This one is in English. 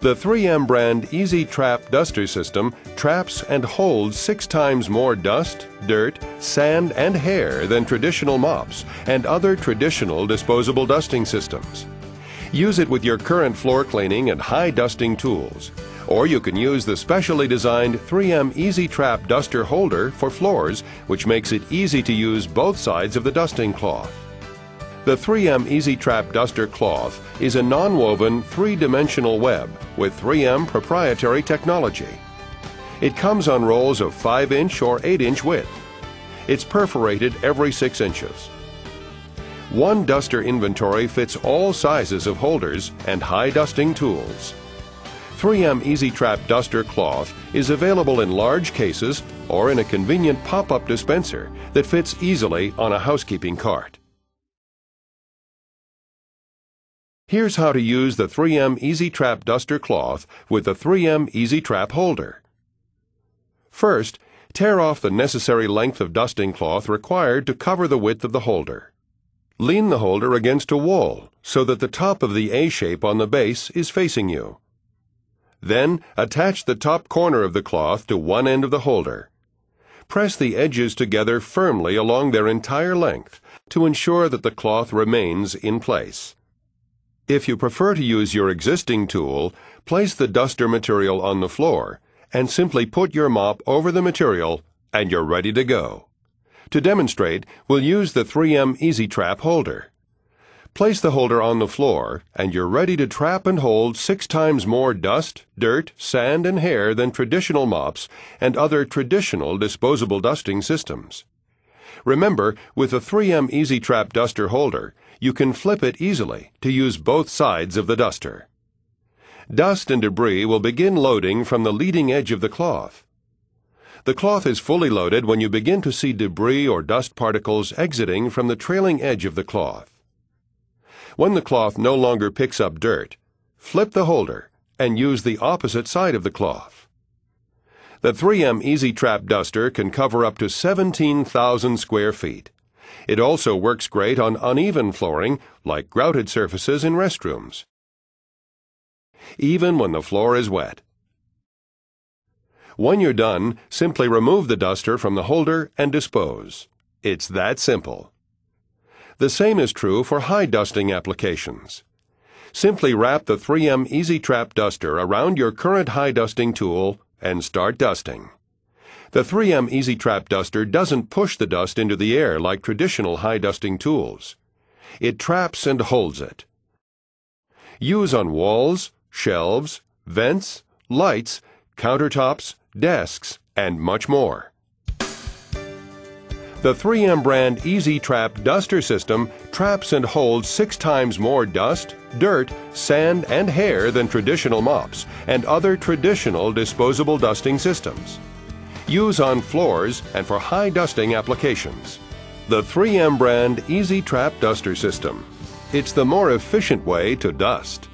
The 3M brand Easy Trap Duster System traps and holds six times more dust, dirt, sand, and hair than traditional mops and other traditional disposable dusting systems. Use it with your current floor cleaning and high dusting tools. Or you can use the specially designed 3M Easy Trap Duster Holder for floors, which makes it easy to use both sides of the dusting cloth. The 3M Easy Trap Duster Cloth is a non-woven three-dimensional web with 3M proprietary technology. It comes on rolls of 5-inch or 8-inch width. It's perforated every 6 inches. One duster inventory fits all sizes of holders and high dusting tools. 3M Easy Trap Duster Cloth is available in large cases or in a convenient pop-up dispenser that fits easily on a housekeeping cart. Here's how to use the 3M Easy Trap Duster Cloth with the 3M Easy Trap Holder. First, tear off the necessary length of dusting cloth required to cover the width of the holder. Lean the holder against a wall so that the top of the A shape on the base is facing you. Then, attach the top corner of the cloth to one end of the holder. Press the edges together firmly along their entire length to ensure that the cloth remains in place. If you prefer to use your existing tool, place the duster material on the floor and simply put your mop over the material and you're ready to go. To demonstrate, we'll use the 3M Easy Trap holder. Place the holder on the floor and you're ready to trap and hold six times more dust, dirt, sand, and hair than traditional mops and other traditional disposable dusting systems. Remember, with the 3M Easy Trap duster holder, you can flip it easily to use both sides of the duster. Dust and debris will begin loading from the leading edge of the cloth. The cloth is fully loaded when you begin to see debris or dust particles exiting from the trailing edge of the cloth. When the cloth no longer picks up dirt, flip the holder and use the opposite side of the cloth. The 3M Easy Trap Duster can cover up to 17,000 square feet. It also works great on uneven flooring, like grouted surfaces in restrooms. Even when the floor is wet. When you're done, simply remove the duster from the holder and dispose. It's that simple. The same is true for high dusting applications. Simply wrap the 3M Easy Trap duster around your current high dusting tool and start dusting. The 3M Easy Trap duster doesn't push the dust into the air like traditional high dusting tools. It traps and holds it. Use on walls, shelves, vents, lights, countertops, desks, and much more. The 3M brand Easy Trap duster system traps and holds six times more dust, dirt, sand, and hair than traditional mops and other traditional disposable dusting systems. Use on floors and for high dusting applications. The 3M brand Easy Trap Duster System. It's the more efficient way to dust.